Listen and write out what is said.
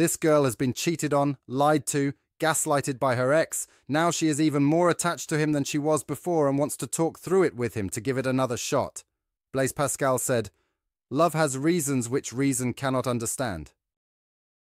This girl has been cheated on, lied to, gaslighted by her ex. Now she is even more attached to him than she was before and wants to talk through it with him to give it another shot. Blaise Pascal said, Love has reasons which reason cannot understand.